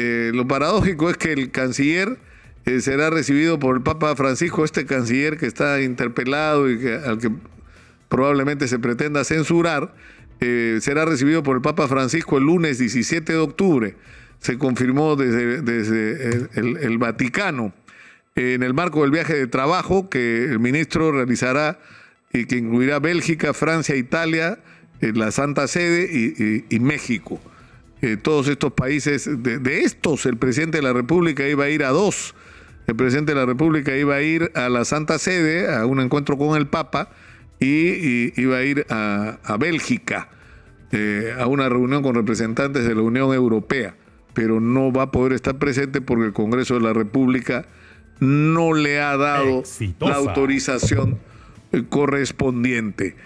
Eh, lo paradójico es que el canciller eh, será recibido por el Papa Francisco, este canciller que está interpelado y que, al que probablemente se pretenda censurar, eh, será recibido por el Papa Francisco el lunes 17 de octubre. Se confirmó desde, el Vaticano en el marco del viaje de trabajo que el ministro realizará y que incluirá Bélgica, Francia, Italia, la Santa Sede y, México. Eh, todos estos países, de, estos el presidente de la República iba a ir a dos. El presidente de la República iba a ir a la Santa Sede, a un encuentro con el Papa, y, iba a ir a, Bélgica, eh, a una reunión con representantes de la Unión Europea, pero no va a poder estar presente porque el Congreso de la República no le ha dado la autorización eh, correspondiente.